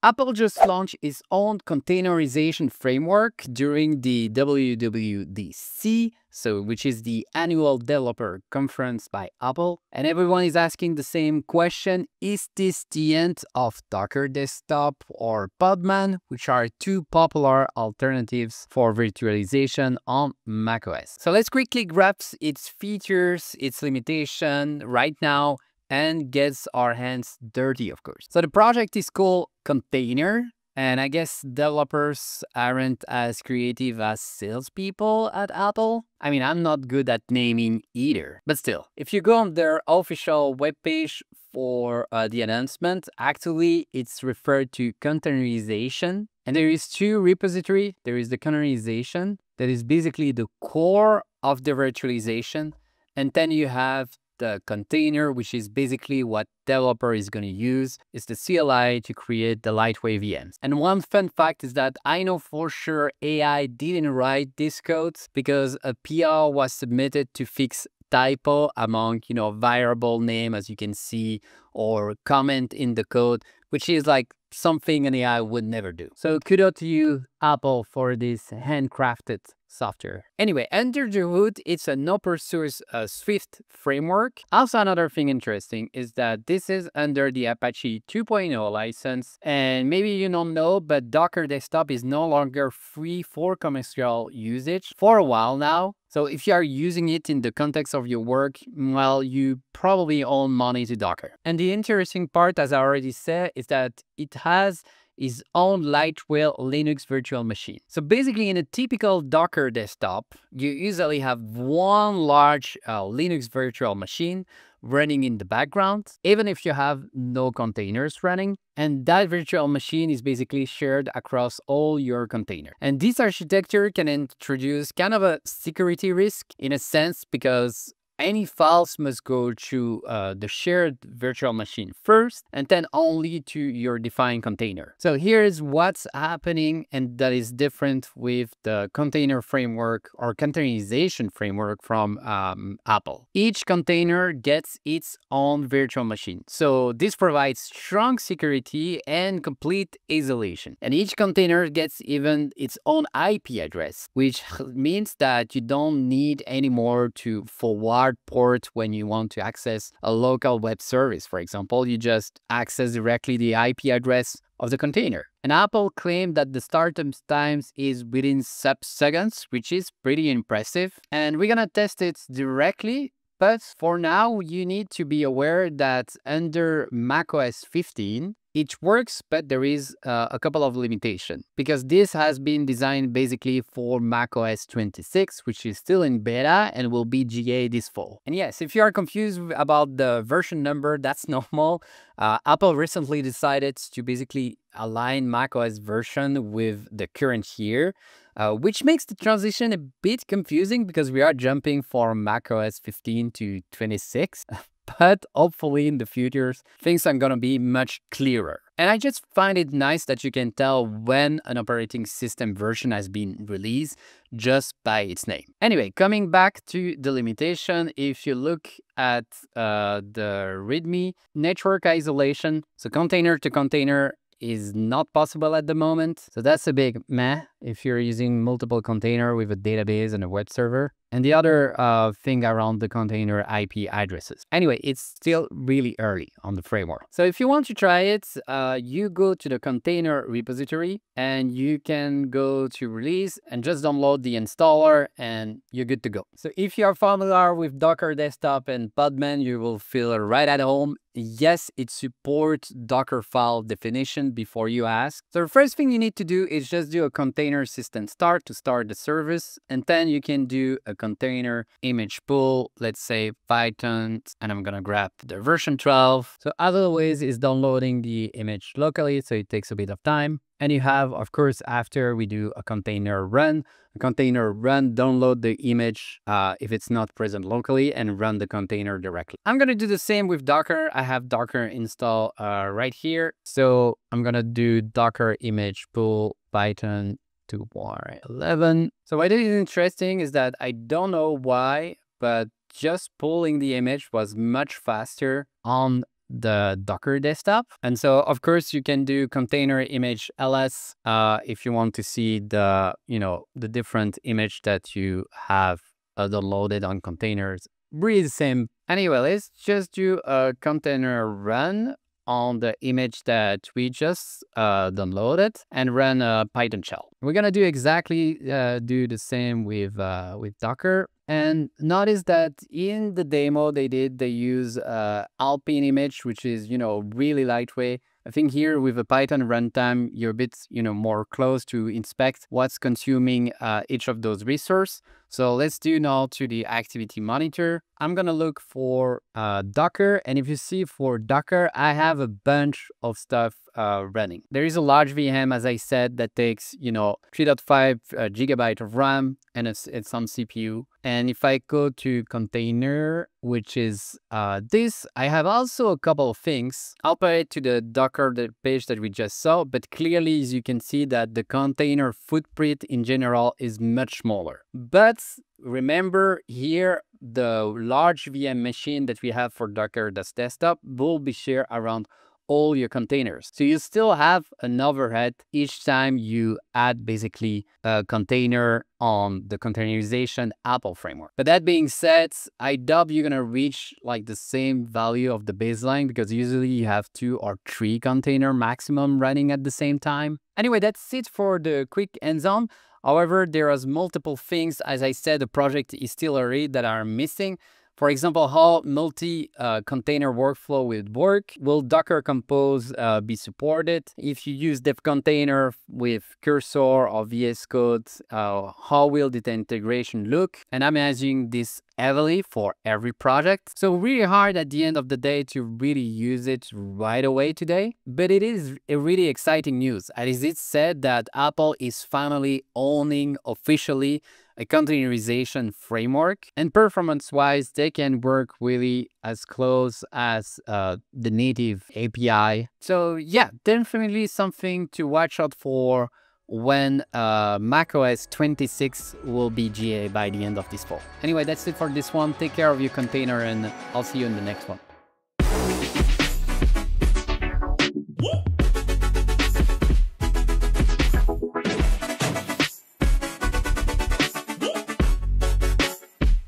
Apple just launched its own containerization framework during the WWDC, so which is the annual developer conference by Apple. And everyone is asking the same question, is this the end of Docker Desktop or Podman, which are two popular alternatives for virtualization on macOS? So let's quickly grasp its features, its limitation right now, and gets our hands dirty, of course. So the project is called Container, and I guess developers aren't as creative as salespeople at Apple. I mean, I'm not good at naming either. But still, if you go on their official webpage for uh, the announcement, actually it's referred to containerization. And there is two repository. There is the containerization that is basically the core of the virtualization. And then you have the container, which is basically what developer is going to use, is the CLI to create the lightweight VMs. And one fun fact is that I know for sure AI didn't write this code because a PR was submitted to fix typo among, you know, variable name, as you can see, or comment in the code, which is like something an AI would never do. So kudos to you, Apple, for this handcrafted software. Anyway, under the hood, it's an open source uh, Swift framework. Also, another thing interesting is that this is under the Apache 2.0 license. And maybe you don't know, but Docker Desktop is no longer free for commercial usage for a while now. So if you are using it in the context of your work, well, you probably own money to Docker. And the interesting part, as I already said, is that it has its own lightweight Linux virtual machine. So basically in a typical Docker desktop, you usually have one large uh, Linux virtual machine running in the background, even if you have no containers running. And that virtual machine is basically shared across all your containers. And this architecture can introduce kind of a security risk in a sense because any files must go to uh, the shared virtual machine first and then only to your defined container. So here's what's happening and that is different with the container framework or containerization framework from um, Apple. Each container gets its own virtual machine. So this provides strong security and complete isolation. And each container gets even its own IP address, which means that you don't need anymore to forward hard port when you want to access a local web service, for example. You just access directly the IP address of the container. And Apple claimed that the startup times is within sub-seconds, which is pretty impressive. And we're gonna test it directly but for now, you need to be aware that under macOS 15, it works, but there is uh, a couple of limitations because this has been designed basically for macOS 26, which is still in beta and will be GA this fall. And yes, if you are confused about the version number, that's normal. Uh, Apple recently decided to basically align macOS version with the current year uh, which makes the transition a bit confusing because we are jumping from macOS 15 to 26. but hopefully in the future, things are going to be much clearer. And I just find it nice that you can tell when an operating system version has been released just by its name. Anyway, coming back to the limitation, if you look at uh, the README network isolation, so container to container is not possible at the moment. So that's a big meh if you're using multiple container with a database and a web server. And the other uh, thing around the container IP addresses. Anyway, it's still really early on the framework. So if you want to try it, uh, you go to the container repository and you can go to release and just download the installer and you're good to go. So if you are familiar with Docker Desktop and Podman, you will feel right at home yes, it supports Docker file definition before you ask. So the first thing you need to do is just do a container system start to start the service. And then you can do a container image pull, let's say Python, and I'm gonna grab the version 12. So other ways is downloading the image locally, so it takes a bit of time. And you have, of course, after we do a container run, a container run, download the image uh, if it's not present locally and run the container directly. I'm going to do the same with Docker. I have Docker install uh, right here. So I'm going to do Docker image pull Python to war 11. So what is interesting is that I don't know why, but just pulling the image was much faster on the Docker desktop. And so, of course, you can do container image ls uh, if you want to see the, you know, the different image that you have uh, downloaded on containers. Really same. Anyway, let's just do a container run on the image that we just uh, downloaded and run a Python shell. We're gonna do exactly uh, do the same with uh, with Docker. And notice that in the demo they did, they use uh, Alpine image, which is, you know, really lightweight. I think here with a Python runtime, you're a bit, you know, more close to inspect what's consuming uh, each of those resources. So let's do now to the activity monitor. I'm going to look for uh, Docker. And if you see for Docker, I have a bunch of stuff uh, running. There is a large VM, as I said, that takes, you know, 3.5 uh, gigabyte of RAM and it's, it's some CPU. And if I go to container, which is uh, this, I have also a couple of things. I'll put it to the Docker page that we just saw, but clearly, as you can see that the container footprint in general is much smaller. But remember here, the large VM machine that we have for Docker that's desktop will be shared around all your containers. So you still have an overhead each time you add basically a container on the containerization Apple framework. But that being said, I doubt you're gonna reach like the same value of the baseline because usually you have two or three container maximum running at the same time. Anyway, that's it for the quick hands-on. However, there are multiple things, as I said, the project is still early that are missing. For example, how multi-container uh, workflow will work. Will Docker Compose uh, be supported? If you use dev container with Cursor or VS Code, uh, how will the integration look? And I'm managing this heavily for every project. So really hard at the end of the day to really use it right away today. But it is a really exciting news. As it said that Apple is finally owning officially a containerization framework. And performance-wise, they can work really as close as uh, the native API. So yeah, definitely something to watch out for when uh, macOS 26 will be GA by the end of this fall. Anyway, that's it for this one. Take care of your container and I'll see you in the next one.